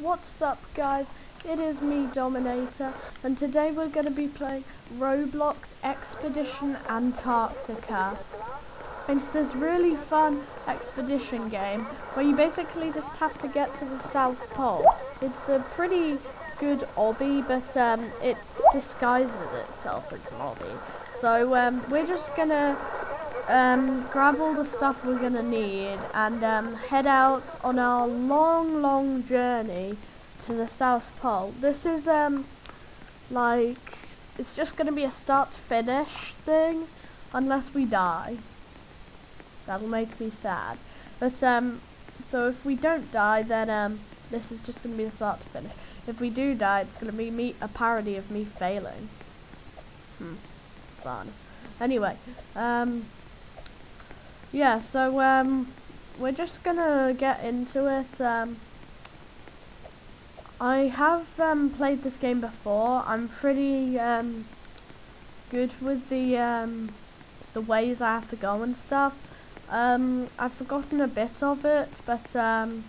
What's up guys? It is me Dominator and today we're going to be playing Roblox Expedition Antarctica. It's this really fun expedition game where you basically just have to get to the South Pole. It's a pretty good obby but um, it disguises itself as an obby. So um, we're just going to um, grab all the stuff we're gonna need and um, head out on our long, long journey to the South Pole. This is um, like it's just gonna be a start to finish thing, unless we die. That'll make me sad. But um, so if we don't die, then um, this is just gonna be a start to finish. If we do die, it's gonna be me a parody of me failing. Hmm, fun. Anyway, um yeah, so um, we're just gonna get into it. Um, I have um, played this game before. I'm pretty um, good with the um, the ways I have to go and stuff. Um, I've forgotten a bit of it, but um,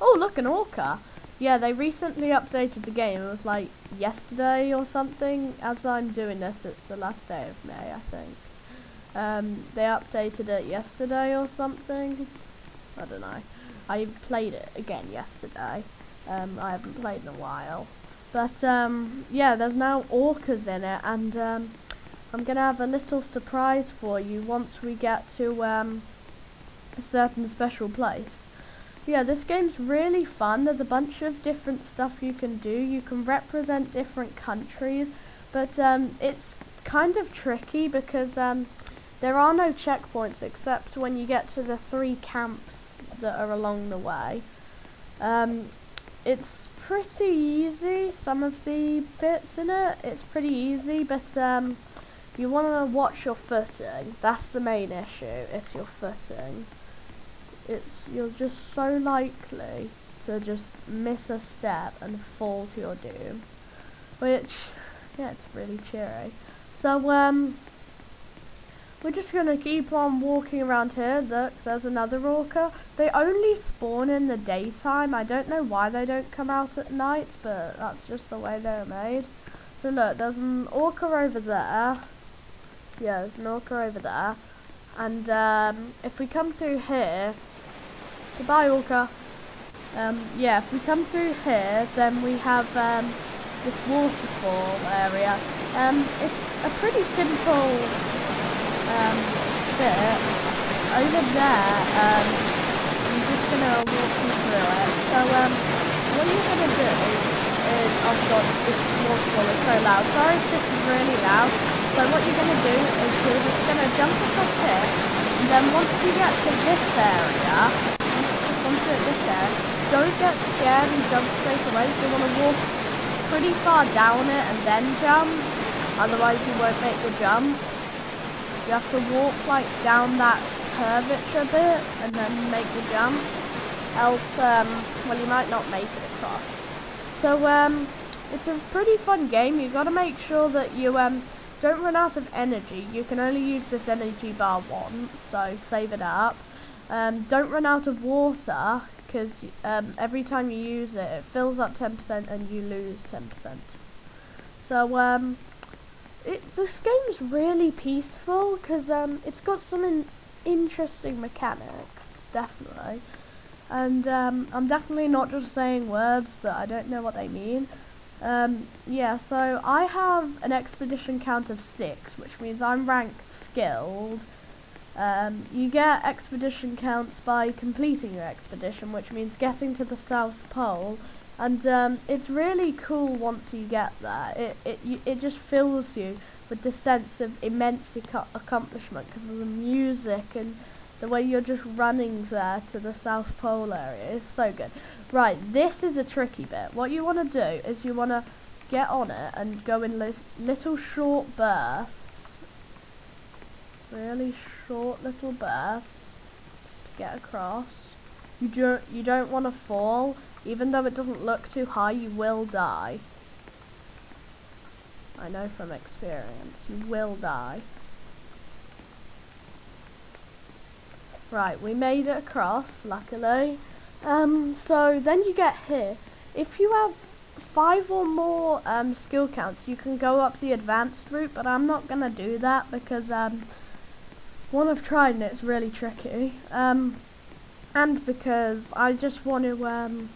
oh look, an orca. Yeah, they recently updated the game. It was like yesterday or something. As I'm doing this, it's the last day of May, I think. Um, they updated it yesterday or something. I don't know. I played it again yesterday. Um, I haven't played in a while. But um, yeah, there's now orcas in it, and um, I'm gonna have a little surprise for you once we get to um, a certain special place. Yeah, this game's really fun. There's a bunch of different stuff you can do. You can represent different countries, but um, it's kind of tricky because um, there are no checkpoints except when you get to the three camps that are along the way. Um, it's pretty easy, some of the bits in it, it's pretty easy, but um, you want to watch your footing. That's the main issue, it's your footing. It's You're just so likely to just miss a step and fall to your doom. Which, yeah, it's really cheery. So, um, we're just going to keep on walking around here. Look, there's another orca. They only spawn in the daytime. I don't know why they don't come out at night, but that's just the way they're made. So look, there's an orca over there. Yeah, there's an orca over there. And um, if we come through here, goodbye orca. Um, yeah, if we come through here, then we have um, this waterfall area. Um, it's a pretty simple um, bit over there, um, I'm just going to walk you through it. So, um, what you're going to do is, oh god, this waterfall is so loud. Sorry if this is really loud. So what you're going to do is you're just going to jump across here, and then once you get to this area, once you get to this area, don't get scared and jump straight away. You want to walk pretty far down it and then jump, otherwise you won't make the jump. You have to walk like down that curvature bit and then make the jump. Else, um, well, you might not make it across. So, um, it's a pretty fun game. You've got to make sure that you um don't run out of energy. You can only use this energy bar once, so save it up. Um, don't run out of water because um, every time you use it, it fills up 10% and you lose 10%. So um, it, this game's really peaceful because um, it's got some in interesting mechanics, definitely. And um, I'm definitely not just saying words that I don't know what they mean. Um, yeah, so I have an expedition count of six, which means I'm ranked skilled. Um, you get expedition counts by completing your expedition, which means getting to the South Pole and um, it's really cool once you get there. It it you, it just fills you with this sense of immense accomplishment because of the music and the way you're just running there to the South Pole area. It's so good. Right, this is a tricky bit. What you want to do is you want to get on it and go in li little short bursts. Really short little bursts just to get across. You don't you don't want to fall even though it doesn't look too high, you will die. I know from experience. You will die. Right, we made it across, luckily. Um, so then you get here. if you have five or more um, skill counts, you can go up the advanced route, but I'm not going to do that because um, one, I've tried and it's really tricky, um, and because I just want to um,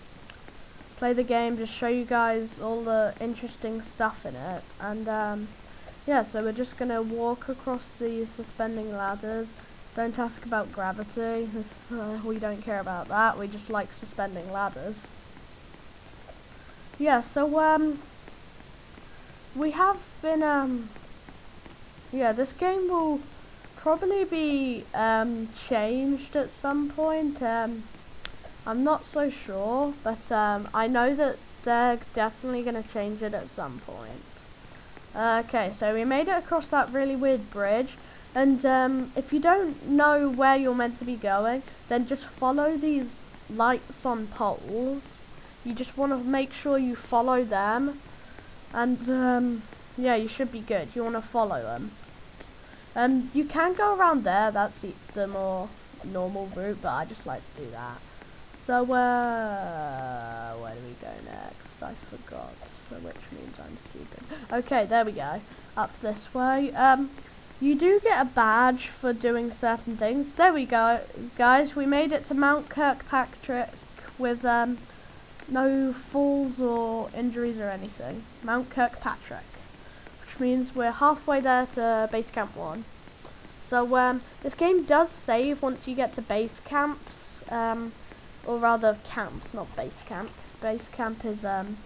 play the game, just show you guys all the interesting stuff in it, and um, yeah, so we're just going to walk across these suspending ladders, don't ask about gravity, we don't care about that, we just like suspending ladders. Yeah, so, um, we have been, um, yeah, this game will probably be, um, changed at some point, um, I'm not so sure, but, um, I know that they're definitely going to change it at some point. Okay, so we made it across that really weird bridge, and um, if you don't know where you're meant to be going, then just follow these lights on poles. You just want to make sure you follow them. And um, yeah, you should be good. You want to follow them. Um, you can go around there. That's the, more normal route, but I just like to do that. So, uh, where do we go next? I forgot, which means I'm stupid. Okay, there we go. Up this way. Um, you do get a badge for doing certain things. There we go, guys. We made it to Mount Kirkpatrick with um, no falls or injuries or anything. Mount Kirkpatrick, means we're halfway there to base camp one. So um, this game does save once you get to base camps, um, or rather camps, not base camp. Base camp is um.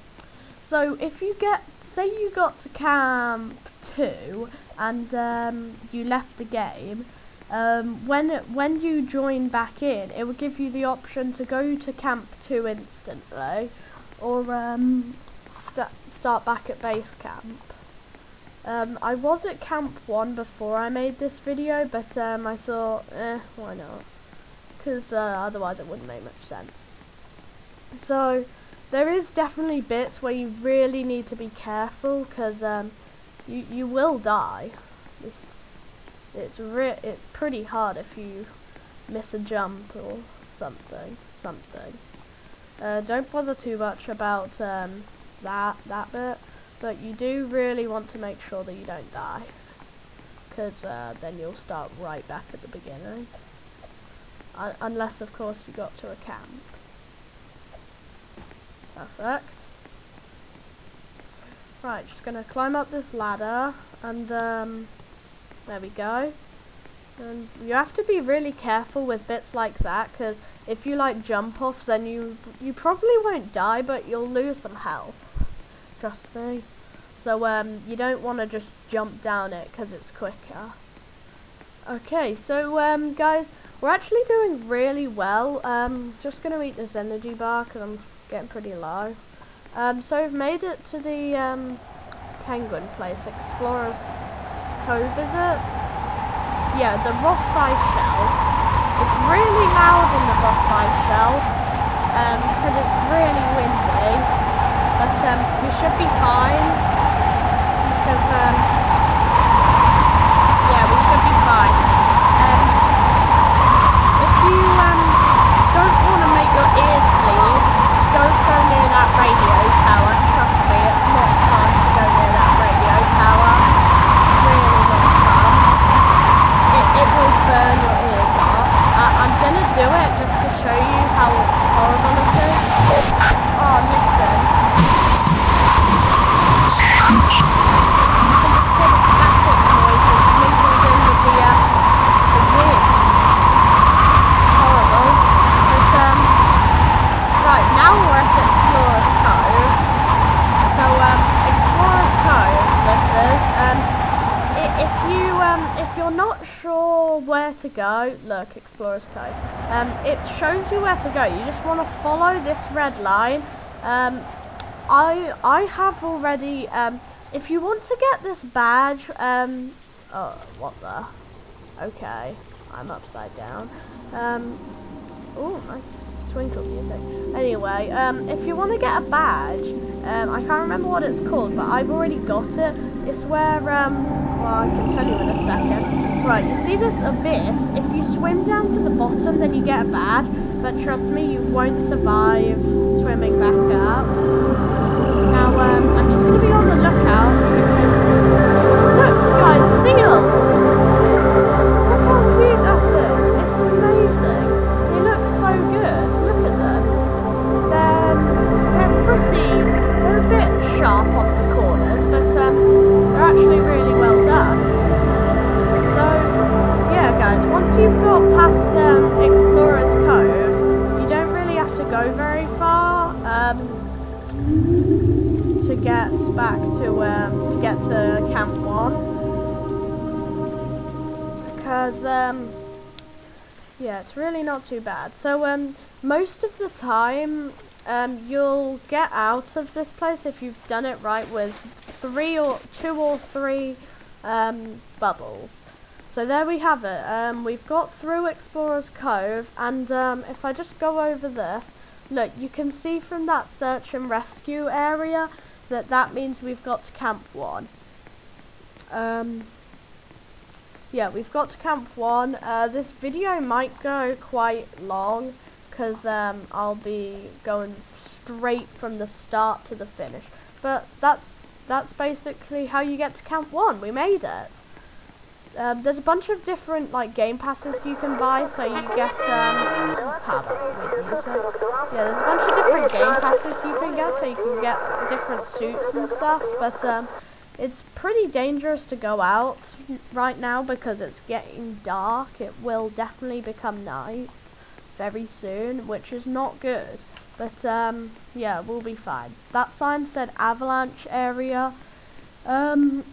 So if you get, say you got to camp two and um, you left the game, um, when when you join back in, it will give you the option to go to camp two instantly, or um, st start back at base camp. Um, I was at camp one before I made this video, but um, I thought, eh, why not? Because uh, otherwise it wouldn't make much sense. So there is definitely bits where you really need to be careful because um, you you will die. It's it's it's pretty hard if you miss a jump or something something. Uh, don't bother too much about um, that that bit, but you do really want to make sure that you don't die, because uh, then you'll start right back at the beginning. Uh, unless, of course, you got to a camp. Perfect. Right, just gonna climb up this ladder, and um, there we go. And you have to be really careful with bits like that, because if you like jump off, then you you probably won't die, but you'll lose some health. Trust me. So um, you don't want to just jump down it, because it's quicker. Okay, so um, guys, we're actually doing really well. Um, just gonna eat this energy bar, because I'm getting pretty low. Um, so we've made it to the um, penguin place, Explorers Cove, is it? Yeah, the Ross Ice Shelf. It's really loud in the Ross Ice Shelf, because um, it's really windy, but um, we should be fine, because, um, yeah, we should be fine. Um, if you um, don't want to make your ears bleed, don't go near that radio tower. Trust me, it's not fun to go near that radio tower. Really not fun. It, it will burn your ears off. Uh, I'm gonna do it just you're not sure where to go, look, Explorer's Cove. Um, it shows you where to go. You just want to follow this red line. Um, I, I have already, um, if you want to get this badge, um, oh, what the? Okay, I'm upside down. Um, oh, nice twinkle music. Anyway, um, if you want to get a badge, um, I can't remember what it's called, but I've already got it. It's where, um, well, I can tell you in a second. Right, you see this abyss? If you swim down to the bottom, then you get a badge. But trust me, you won't survive swimming back up. Now, um, I'm just going to be on the lookout because... Look, guys, seal. got past um, Explorer's Cove, you don't really have to go very far um, to get back to um, to get to Camp One because um, yeah, it's really not too bad. So um, most of the time. Um, you'll get out of this place if you've done it right with three or two or three bubbles. So there we have it. Um, we've got through Explorer's Cove, and um, if I just go over this, look, you can see from that search and rescue area that that means we've got to Camp 1. Um, yeah, we've got to Camp 1. Uh, this video might go quite long, because um, I'll be going straight from the start to the finish. But that's that's basically how you get to Camp 1. We made it. Um, there's a bunch of different like game passes you can buy, so you get um, Yeah, there's a bunch of different game passes you can get, so you can get different suits and stuff. But um, it's pretty dangerous to go out right now because it's getting dark. It will definitely become night very soon, which is not good. But um, yeah, we'll be fine. That sign said avalanche area. Um,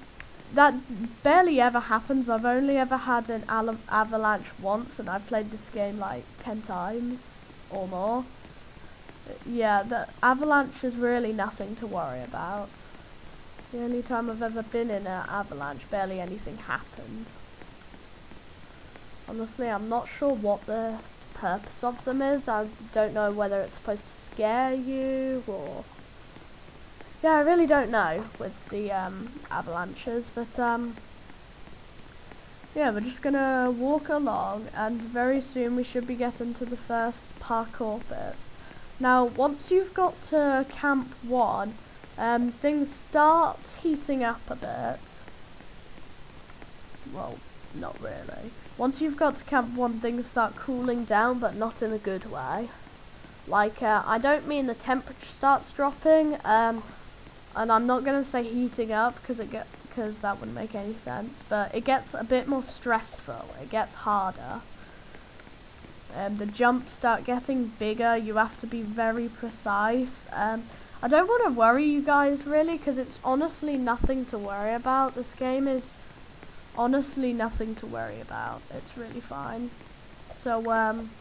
that barely ever happens. I've only ever had an avalanche once, and I've played this game like 10 times or more. Yeah, the avalanche is really nothing to worry about. The only time I've ever been in an avalanche, barely anything happened. Honestly, I'm not sure what the purpose of them is. I don't know whether it's supposed to scare you or yeah, I really don't know with the um, avalanches, but um, yeah, we're just gonna walk along, and very soon we should be getting to the first parkour bits. Now, once you've got to Camp 1, um, things start heating up a bit. Well, not really. Once you've got to Camp 1, things start cooling down, but not in a good way. Like, uh, I don't mean the temperature starts dropping, um, and I'm not going to say heating up because it get because that wouldn't make any sense. But it gets a bit more stressful. It gets harder. Um, the jumps start getting bigger. You have to be very precise. Um, I don't want to worry you guys really because it's honestly nothing to worry about. This game is honestly nothing to worry about. It's really fine. So um,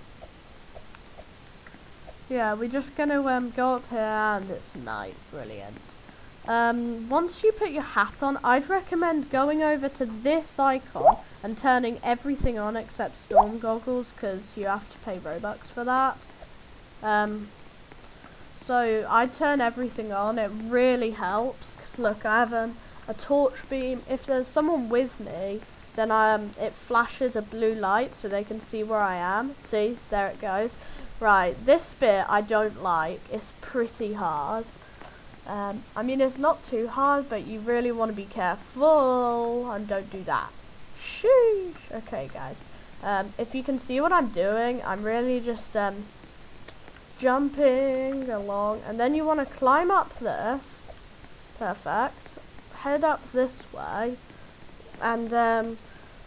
yeah, we're just gonna um, go up here and it's night. Brilliant. Um, once you put your hat on, I'd recommend going over to this icon and turning everything on except storm goggles because you have to pay Robux for that. Um, so I turn everything on. It really helps because look, I have um, a torch beam. If there's someone with me, then um, it flashes a blue light so they can see where I am. See, there it goes. Right, this bit I don't like. It's pretty hard. Um, I mean, it's not too hard, but you really want to be careful and don't do that. Sheesh. Okay, guys. Um, if you can see what I'm doing, I'm really just um, jumping along. And then you want to climb up this. Perfect. Head up this way. And um,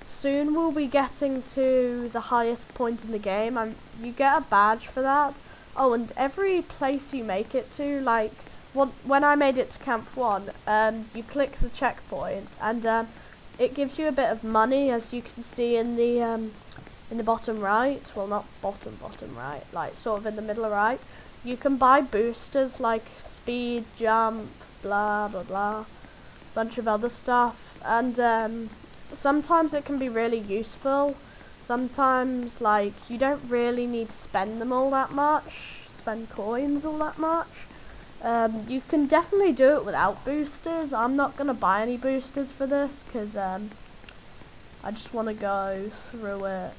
soon we'll be getting to the highest point in the game. And you get a badge for that. Oh, and every place you make it to, like when I made it to Camp 1, um, you click the checkpoint and um, it gives you a bit of money as you can see in the um, in the bottom right. Well, not bottom, bottom right, like sort of in the middle right. You can buy boosters like speed, jump, blah, blah, blah. Bunch of other stuff. And um, sometimes it can be really useful. Sometimes, like, you don't really need to spend them all that much. Spend coins all that much. Um, you can definitely do it without boosters. I'm not going to buy any boosters for this because um, I just want to go through it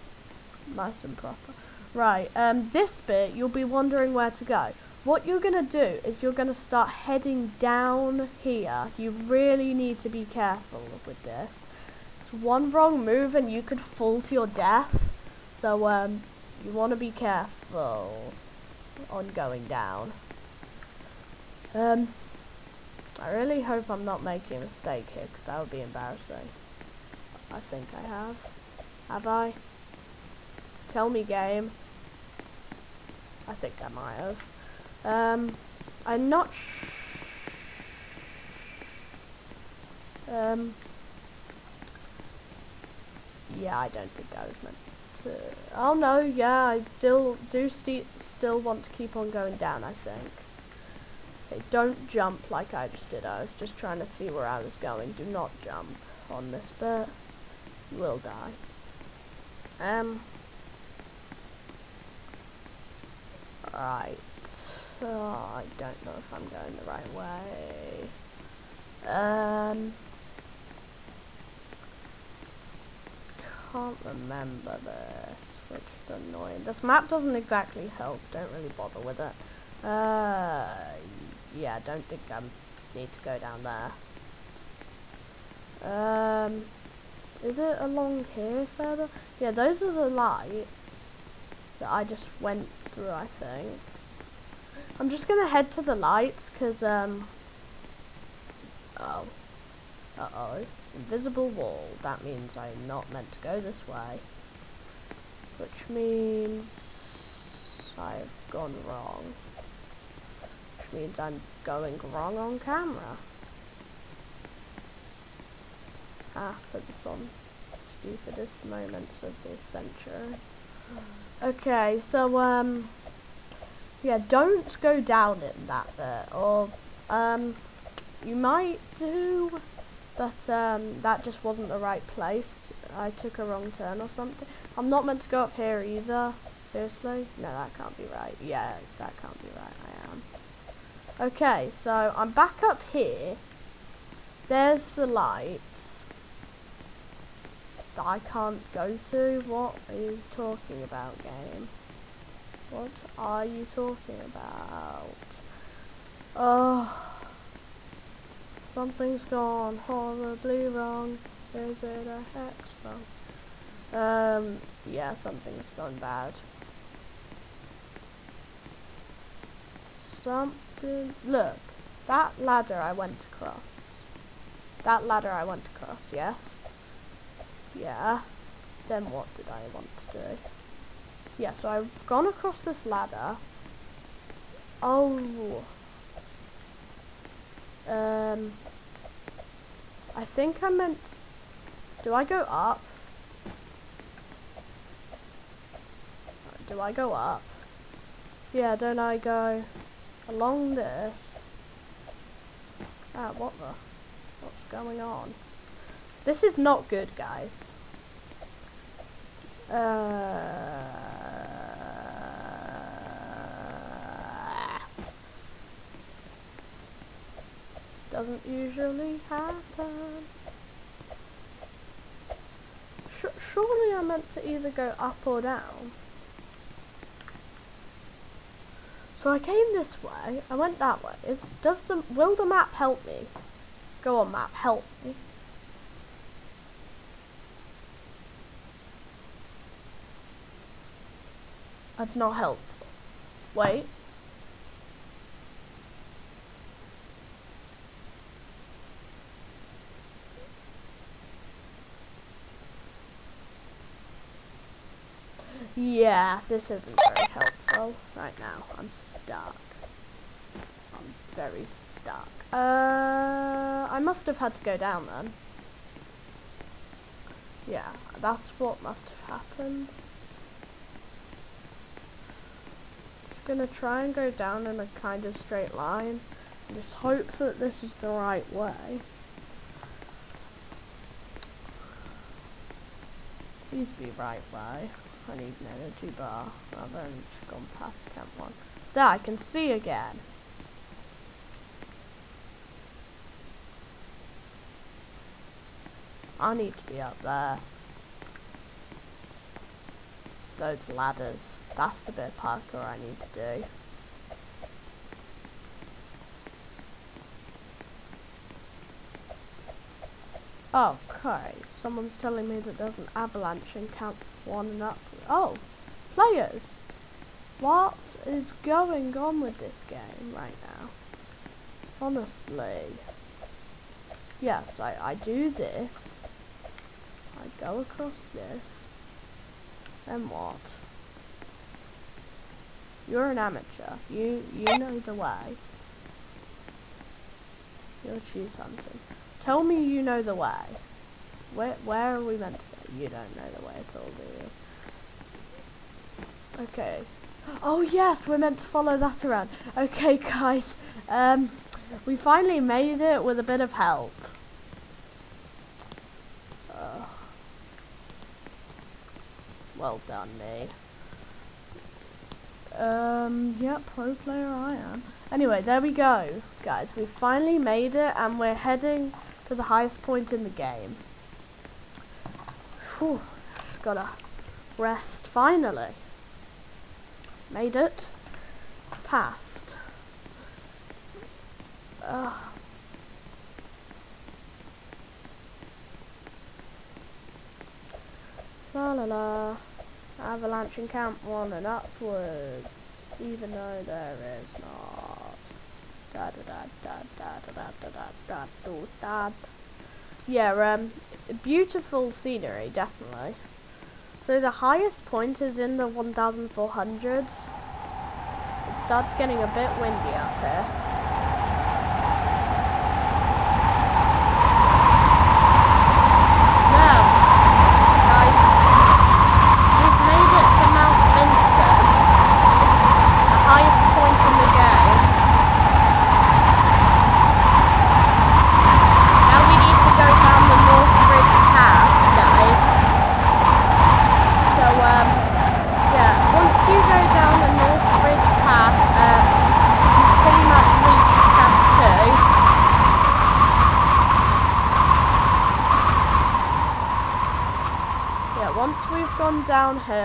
nice and proper. Right, um, this bit you'll be wondering where to go. What you're going to do is you're going to start heading down here. You really need to be careful with this. It's one wrong move and you could fall to your death. So um, you want to be careful on going down. Um, I really hope I'm not making a mistake here, because that would be embarrassing. I think I have. Have I? Tell me, game. I think I might have. Um, I'm not Um, yeah, I don't think I was meant to. Oh no, yeah, I still do st still want to keep on going down. I think. Okay, don't jump like I just did. I was just trying to see where I was going. Do not jump on this bit. You will die. Um. Right. Oh, I don't know if I'm going the right way. Um. can't remember this, which is annoying. This map doesn't exactly help, don't really bother with it. Uh, yeah, I don't think I need to go down there. Um, is it along here further? Yeah, those are the lights that I just went through, I think. I'm just gonna head to the lights, because, um, oh, uh-oh. Invisible wall. That means I'm not meant to go this way. Which means I've gone wrong. Means I'm going wrong on camera. Happens on stupidest moments of this century. Okay, so um yeah, don't go down in that bit or um you might do but um, that just wasn't the right place. I took a wrong turn or something. I'm not meant to go up here either. Seriously? No, that can't be right. Yeah, that can't be right. I am. Okay, so I'm back up here. There's the lights that I can't go to. What are you talking about, game? What are you talking about? Oh. Something's gone horribly wrong. Is it a hex bomb? Um, yeah, something's gone bad. Something, look, that ladder I went across. That ladder I went across, yes? Yeah. Then what did I want to do? Yeah, so I've gone across this ladder. Oh, um, I think I meant, do I go up? Do I go up? Yeah, don't I go along this? Ah, what the? What's going on? This is not good, guys. Uh... doesn't usually happen. Sh surely I meant to either go up or down. So I came this way, I went that way. Is does the will the map help me? Go on map, help me. That's not helpful. Wait. Yeah, this isn't helpful right now. I'm stuck. I'm very stuck. Uh, I must have had to go down then. Yeah, that's what must have happened. Just gonna try and go down in a kind of straight line. And just hope that this is the right way. Please be right way. I need an energy bar. I've only just gone past camp one. There, I can see again. I need to be up there. Those ladders. That's the bit of parkour I need to do. Oh, okay. Someone's telling me that there's an avalanche in Camp 1 and up. Oh, players! What is going on with this game right now? Honestly. Yes, I, I do this. I go across this. Then what? You're an amateur. You you know the way. You'll choose hunting. Tell me you know the way. Where where are we meant to go? You don't know the way at all, do you? Okay. Oh yes, we're meant to follow that around. Okay, guys. Um, we finally made it with a bit of help. Uh, well done, me. Um, yeah, pro player I am. Anyway, there we go, guys. We've finally made it, and we're heading to the highest point in the game. Whew, just gotta rest, finally. Made it. Passed. Ugh. La la la. Avalanche in camp one and upwards. Even though there is not. Da da da da da da da da da da da. Yeah, um, beautiful scenery, definitely. So the highest point is in the 1400s. It starts getting a bit windy up here.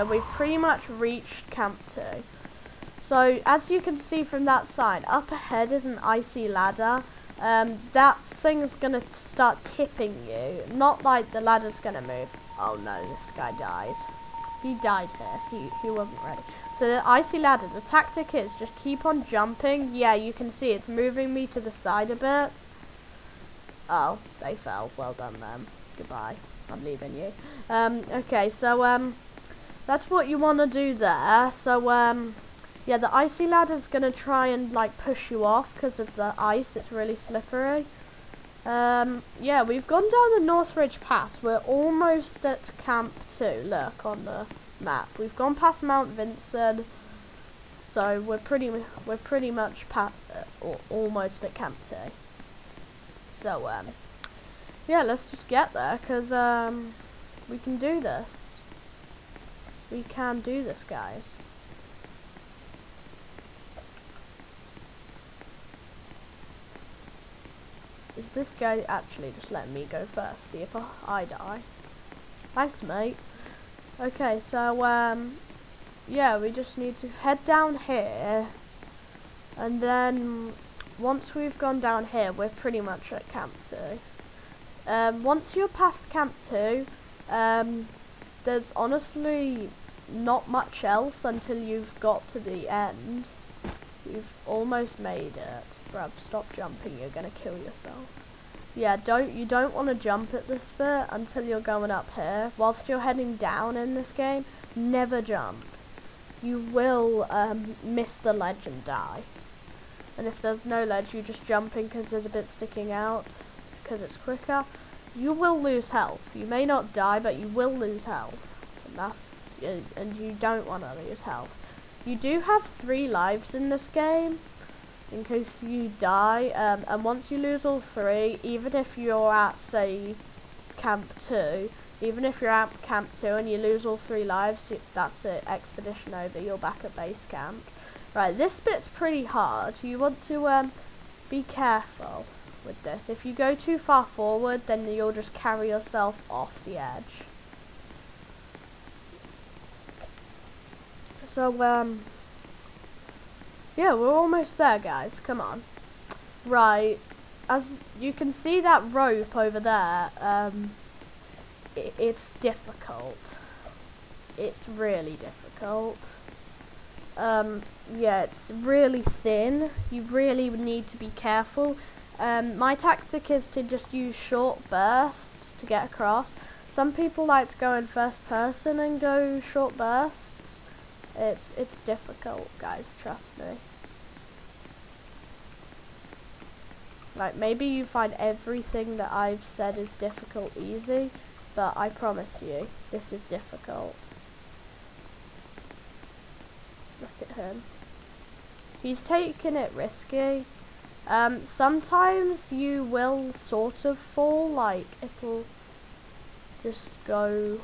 We've pretty much reached Camp 2. So, as you can see from that sign, up ahead is an icy ladder. Um, that thing's going to start tipping you. Not like the ladder's going to move. Oh no, this guy dies. He died here. He, he wasn't ready. So the icy ladder, the tactic is just keep on jumping. Yeah, you can see it's moving me to the side a bit. Oh, they fell. Well done them. Goodbye. I'm leaving you. Um, okay, so, um, that's what you want to do there. So, um, yeah, the icy ladder's going to try and, like, push you off because of the ice. It's really slippery. Um, yeah, we've gone down the Northridge Pass. We're almost at Camp 2. Look on the map. We've gone past Mount Vincent. So, we're pretty, we're pretty much past, uh, almost at Camp 2. So, um, yeah, let's just get there because, um, we can do this. We can do this, guys. Is this guy actually just letting me go first? See if I, I die. Thanks, mate. Okay, so, um, yeah, we just need to head down here. And then, once we've gone down here, we're pretty much at Camp 2. Um, once you're past Camp 2, um, there's honestly not much else until you've got to the end. You've almost made it. Bruv, stop jumping, you're gonna kill yourself. Yeah, don't you don't want to jump at this bit until you're going up here. Whilst you're heading down in this game, never jump. You will um, miss the ledge and die. And if there's no ledge, you just jumping because there's a bit sticking out because it's quicker you will lose health. You may not die, but you will lose health. And that's and you don't want to lose health. You do have three lives in this game, in case you die. Um, and once you lose all three, even if you're at say camp two, even if you're at camp two and you lose all three lives, that's it. Expedition over. You're back at base camp. Right, this bit's pretty hard. You want to um, be careful with this. If you go too far forward, then you'll just carry yourself off the edge. So, um, yeah, we're almost there, guys. Come on. Right, as you can see that rope over there, um, it, it's difficult. It's really difficult. Um, yeah, it's really thin. You really need to be careful. Um, my tactic is to just use short bursts to get across. Some people like to go in first person and go short bursts. It's it's difficult, guys. Trust me. Like, maybe you find everything that I've said is difficult easy, but I promise you, this is difficult. Look at him. He's taking it risky. Um, sometimes you will sort of fall, like, it'll just go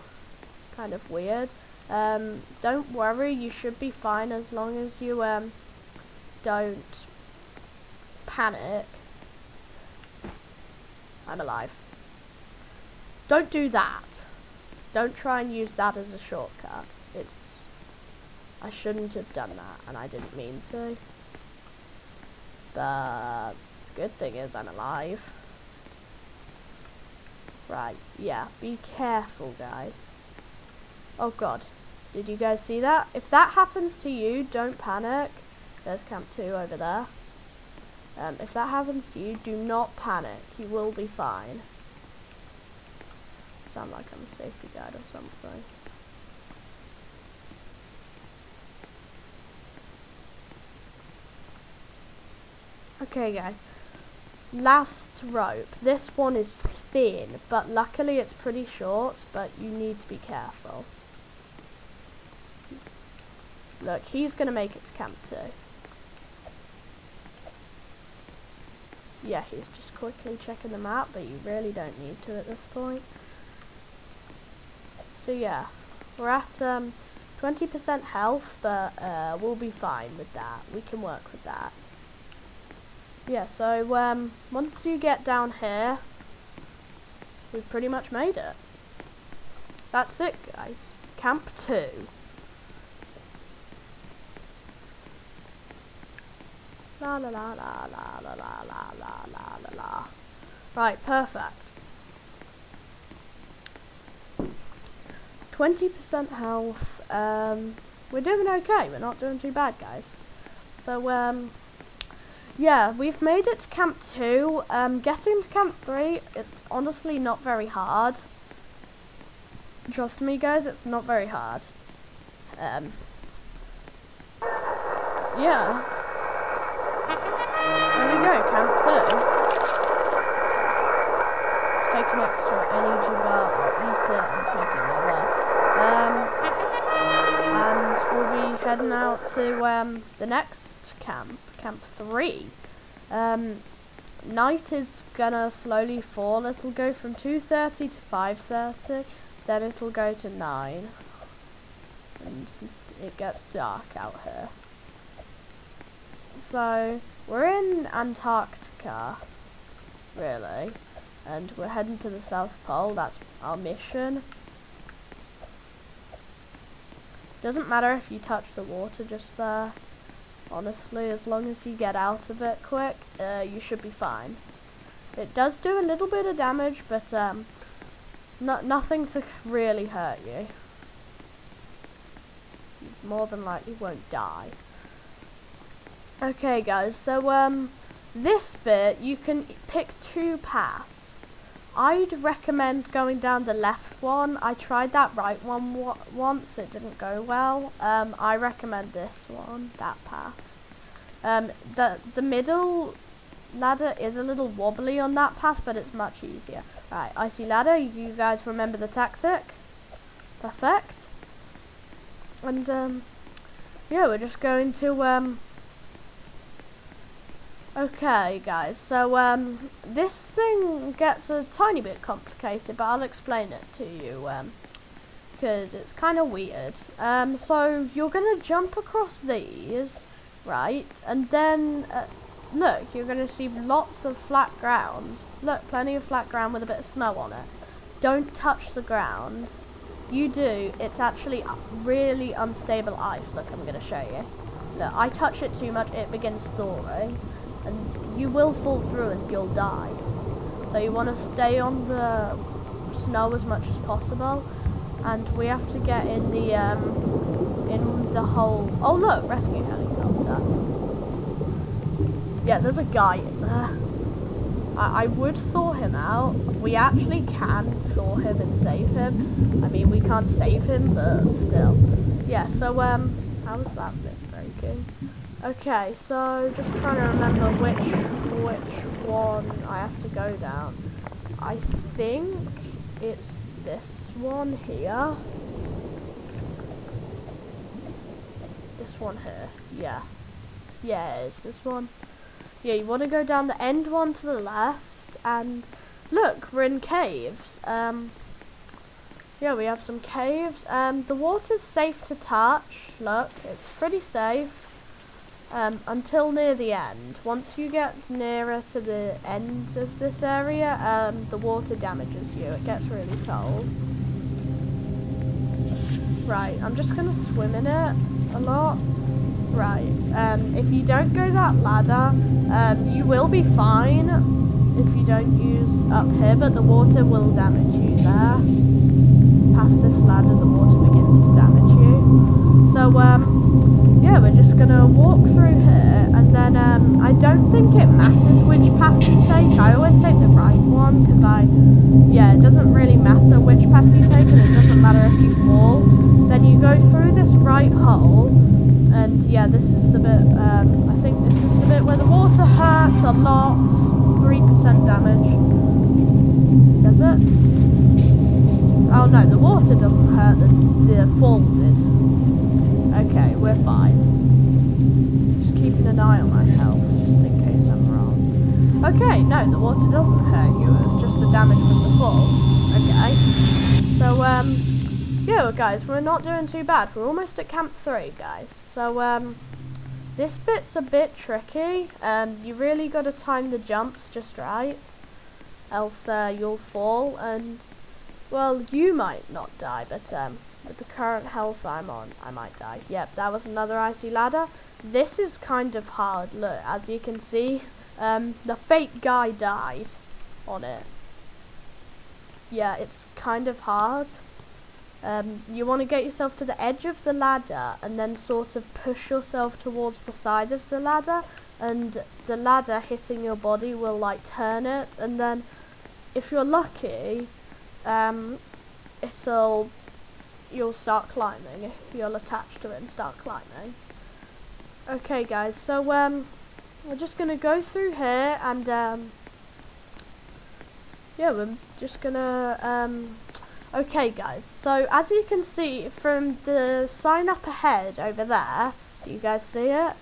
kind of weird. Um, don't worry, you should be fine as long as you um, don't panic. I'm alive. Don't do that. Don't try and use that as a shortcut. It's... I shouldn't have done that, and I didn't mean to. But the good thing is I'm alive. Right, yeah, be careful, guys. Oh god, did you guys see that? If that happens to you, don't panic. There's camp 2 over there. Um, if that happens to you, do not panic. You will be fine. Sound like I'm a safety guide or something. Okay guys, last rope. This one is thin, but luckily it's pretty short, but you need to be careful. Look, he's going to make it to camp 2. Yeah, he's just quickly checking the map, but you really don't need to at this point. So yeah, we're at 20% um, health, but uh, we'll be fine with that. We can work with that. Yeah, so um, once you get down here, we've pretty much made it. That's it, guys. Camp 2. La la la la la la la la la la la la. Right, perfect. 20% health. Um, we're doing okay. We're not doing too bad, guys. So, um, yeah, we've made it to Camp 2. Um, getting to Camp 3, it's honestly not very hard. Trust me, guys, it's not very hard. Um, yeah There we go, camp two. Let's take an extra energy bar, I'll eat it and take another. Um, and we'll be heading out to um, the next camp, camp three. Um, night is gonna slowly fall. It'll go from 2.30 to 5.30, then it'll go to 9. And it gets dark out here. So, we're in Antarctica, really, and we're heading to the South Pole. That's our mission. Doesn't matter if you touch the water just there. Honestly, as long as you get out of it quick, uh, you should be fine. It does do a little bit of damage, but um, no nothing to really hurt you. You more than likely won't die. Okay guys, so um, this bit you can pick two paths. I'd recommend going down the left one. I tried that right one once, it didn't go well. Um, I recommend this one, that path. Um, the, the middle ladder is a little wobbly on that path, but it's much easier. Right, icy ladder, you guys remember the tactic? Perfect. And um, yeah, we're just going to um, Okay guys, so um, this thing gets a tiny bit complicated, but I'll explain it to you, because um, it's kind of weird. Um, so you're going to jump across these, right, and then, uh, look, you're going to see lots of flat ground. Look, plenty of flat ground with a bit of snow on it. Don't touch the ground. You do, it's actually really unstable ice. Look, I'm going to show you. Look, I touch it too much, it begins thawing and you will fall through and you'll die. So you want to stay on the snow as much as possible, and we have to get in the um, in the hole. Oh look, rescue helicopter. Yeah, there's a guy in there. I, I would thaw him out. We actually can thaw him and save him. I mean, we can't save him, but still. Yeah. So um, how was that bit breaking? Okay, so just trying to remember which which one I have to go down. I think it's this one here. This one here. Yeah. Yeah, it is this one. Yeah, you want to go down the end one to the left and look, we're in caves. Um, yeah, we have some caves. Um, the water's safe to touch. Look, it's pretty safe. Um, until near the end. Once you get nearer to the end of this area, um, the water damages you. It gets really cold. Right, I'm just going to swim in it a lot. Right, um, if you don't go that ladder, um, you will be fine if you don't use up here, but the water will damage you there past this ladder, the water begins to damage you. So, um, yeah, we're just to walk through here, and then um, I don't think it matters which path you take. I always take the right one, because I, yeah, it doesn't really matter which path you take, and it doesn't matter if you fall. Then you go through this right hole, and yeah, this is the bit, um, I think this is the bit where the water hurts a lot, 3% damage. Does it? Oh no, the water doesn't hurt, the, the fall did. Okay, we're fine. Just keeping an eye on my health, just in case I'm wrong. Okay, no, the water doesn't hurt you, it's just the damage from the fall. Okay. So, um, yeah, guys, we're not doing too bad. We're almost at Camp 3, guys. So, um, this bit's a bit tricky. Um, you really got to time the jumps just right, else uh, you'll fall, and well, you might not die, but um, with the current health I'm on, I might die. Yep, that was another icy ladder. This is kind of hard. Look, as you can see, um, the fake guy died on it. Yeah, it's kind of hard. Um, you want to get yourself to the edge of the ladder and then sort of push yourself towards the side of the ladder and the ladder hitting your body will like turn it and then if you're lucky um, it'll you'll start climbing. You'll attach to it and start climbing. Okay, guys. So um, we're just gonna go through here and um, yeah, we're just gonna um. Okay, guys. So as you can see from the sign up ahead over there, do you guys see it?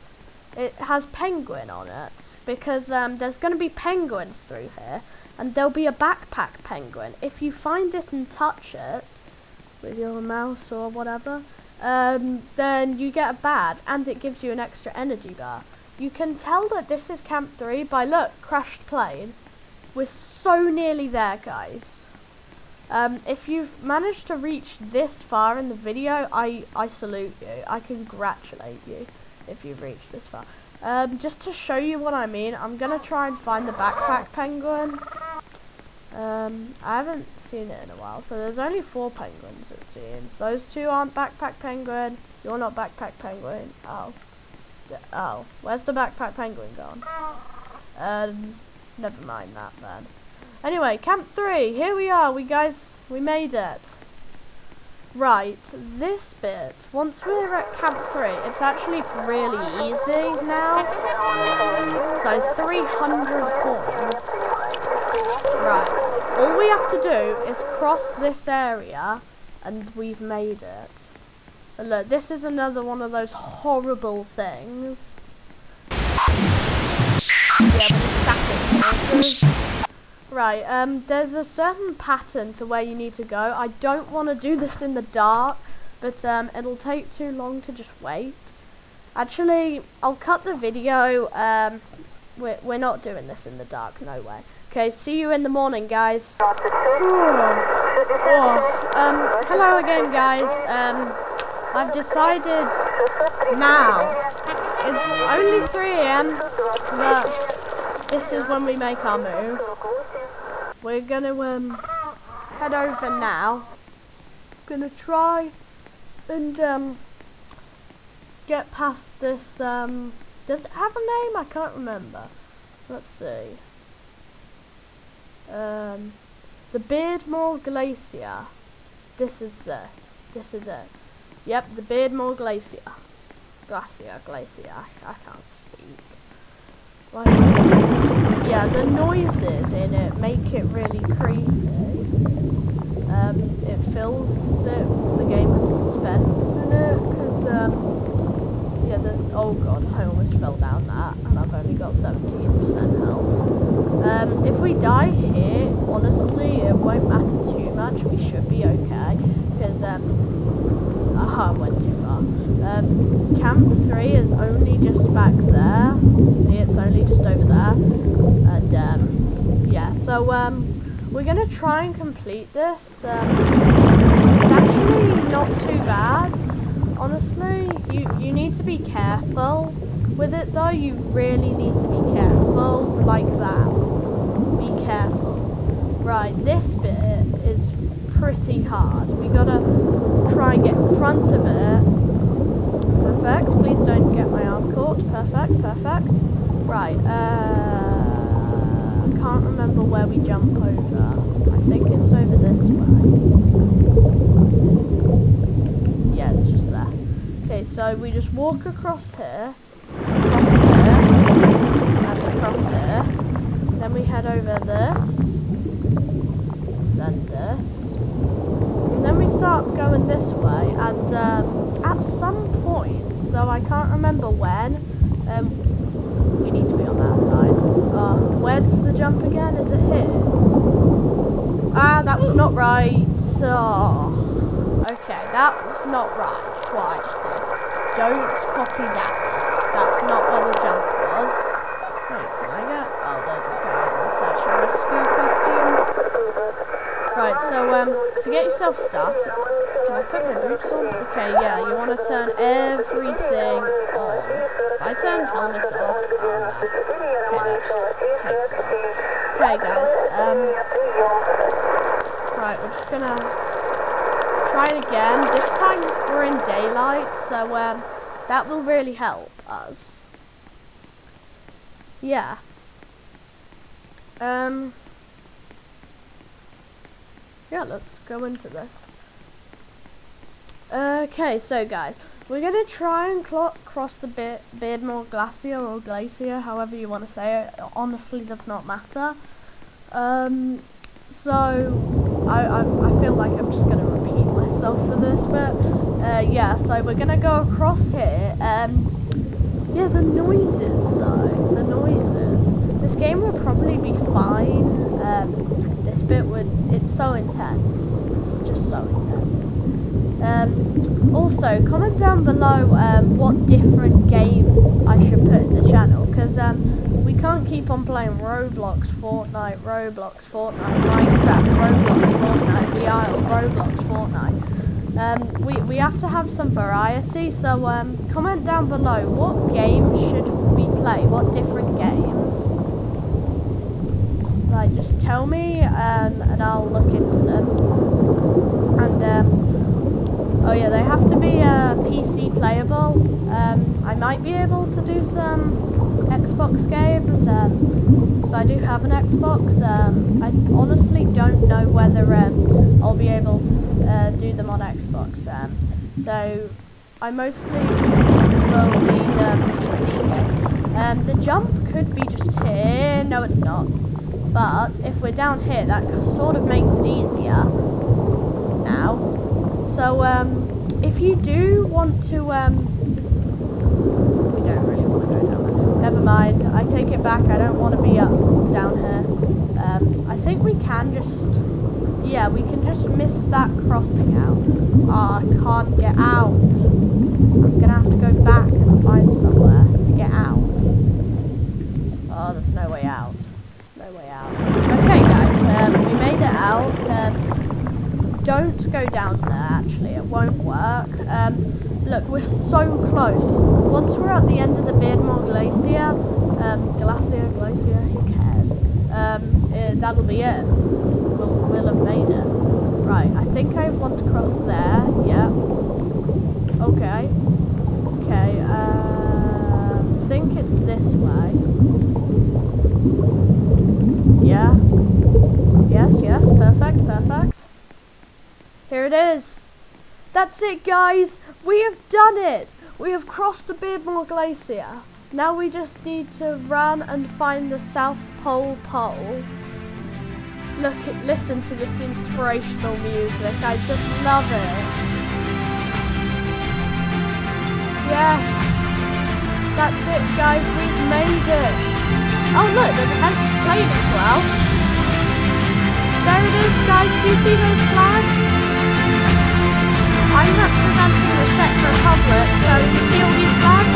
It has penguin on it because um, there's going to be penguins through here and there'll be a backpack penguin. If you find it and touch it with your mouse or whatever, um, then you get a bad and it gives you an extra energy bar. You can tell that this is Camp 3 by, look, crashed plane. We're so nearly there, guys. Um, if you've managed to reach this far in the video, I, I salute you. I congratulate you if you've reached this far. Um, just to show you what I mean, I'm going to try and find the backpack penguin. Um, I haven't seen it in a while, so there's only four penguins it seems. Those two aren't backpack penguin. You're not backpack penguin. Oh. Oh, where's the backpack penguin gone? Um, never mind that then. Anyway, Camp 3, here we are, we guys, we made it. Right, this bit, once we're at Camp 3, it's actually really easy now. So 300 points. Right. All we have to do is cross this area and we've made it. And look, this is another one of those horrible things. Right, um, there's a certain pattern to where you need to go. I don't want to do this in the dark, but um, it'll take too long to just wait. Actually, I'll cut the video. Um, we're, we're not doing this in the dark, no way. Okay, see you in the morning, guys. Oh. Oh. Um, hello again, guys. Um, I've decided now. It's only 3 a.m., but this is when we make our move. We're gonna um head over now. Gonna try and um get past this um. Does it have a name? I can't remember. Let's see. Um, the Beardmore Glacier. This is the, this is it. Yep, the Beardmore Glacier. Glacier, glacier. I, I can't speak. Yeah, yeah, the noises in it make it really creepy. Um, it fills it, the game with suspense in it, because, um, yeah, the, oh god, I almost fell down that, and I've only got 17% health. Um, if we die here, honestly, it won't matter too much, we should be okay, because, um, aha, I went too far. Um, camp 3 is only just back there, see, it's only just over there, and, um, yeah, so, um, we're going to try and complete this. Um, it's actually not too bad, honestly. You, you need to be careful with it though. You really need to be careful like that. Be careful. Right, this bit is pretty hard. We gotta try and get in front of it. Perfect. Please don't get my arm caught. Perfect, perfect. Right, uh can't remember where we jump over. I think it's over this way. Yeah, it's just there. Okay, so we just walk across here, across here, and across here. Then we head over this, then this. And then we start going this way, and um, at some point, though I can't remember when, um, we need to be on that side. Uh, where's the jump again? Is it here? Ah, that was not right. Oh. Okay, that was not right. What I just did. Don't copy that. That's not where the jump was. Wait, can I get... Oh, there's a guy in search and rescue costumes. Right, so um, to get yourself started, can I put my boots on? Okay, yeah, you want to turn everything on. If I turn helmet off, no. Okay, that takes off. Okay, guys, um, right, we're just gonna try it again. This time we're in daylight, so um, that will really help us. Yeah. Um, yeah, let's go into this. Okay, so guys, we're to try and cross the Be Beardmore Glacier or Glacier, however you want to say it. It honestly does not matter. Um, so, I, I, I, feel like I'm just going to repeat myself for this, but uh, yeah, so we're going to go across here. Um, yeah, the noises though, the noises. This game would probably be fine. Um, this bit would, it's so intense. It's just so intense. Um, also, comment down below um, what different games I should put in the channel, because um, can't keep on playing Roblox, Fortnite, Roblox, Fortnite, Minecraft, Roblox, Fortnite, The Isle, Roblox, Fortnite. Um, we, we have to have some variety, so um, comment down below what games should we play, what different games. Like, just tell me, um, and I'll look into them. And, um, Oh yeah, they have to be uh, PC playable. Um, I might be able to do some Xbox games, um, so I do have an Xbox. Um, I honestly don't know whether um, I'll be able to uh, do them on Xbox. Um, so I mostly will need a um, PC. Um, the jump could be just here. No, it's not. But if we're down here, that sort of makes it easier now. So, if you do want to, um, we don't really want to go down I take it back, I don't want to be up down here. Um, I think we can just, yeah, we can just miss that crossing out. Oh, I can't get out. I'm going to have to go back and find somewhere to get out. Oh, there's no way out. There's no way out. Okay, guys, um, we made it out. Um, don't go down there, actually. It won't work. Um, look, we're so close. Once we're at the end of the Beardmore Glacier, um, Glacier, Glacier, who cares? Um, it, that'll be it. We'll, we'll have made it. Right, I think I want to cross there. Yeah. Okay. Okay, I think it's this way. Yeah. Yes, yes, perfect, perfect. Here it is. That's it, guys. We have done it. We have crossed the Beardmore Glacier. Now we just need to run and find the South Pole pole. Look, at, listen to this inspirational music. I just love it. Yes. That's it, guys. We've made it. Oh, look, there's a head plane as well. There it is, guys. Do you see those flags? I'm representing the Czech Republic, so you see all these flags?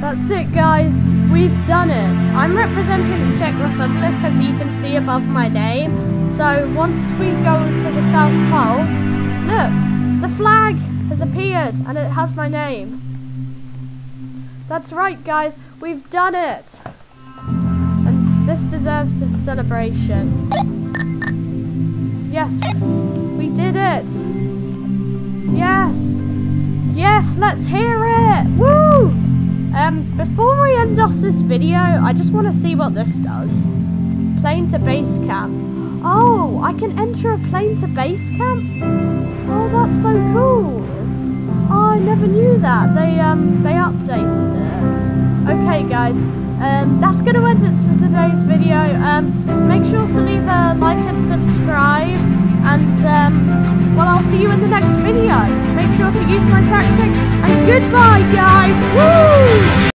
That's it guys, we've done it. I'm representing the Czech Republic as you can see above my name. So once we go to the South Pole, look, the flag has appeared and it has my name. That's right guys, we've done it. And this deserves a celebration. Yes, we did it. Yes, yes, let's hear it. Woo! Um, before we end off this video, I just want to see what this does. Plane to base camp. Oh, I can enter a plane to base camp? Oh, that's so cool. Oh, I never knew that. They, um, they updated it. Okay, guys. Um, that's going to end it to today's video. Um, make sure to leave a like and subscribe. And, um, well, I'll see you in the next video. Make sure to use my tactics. And goodbye, guys. Woo!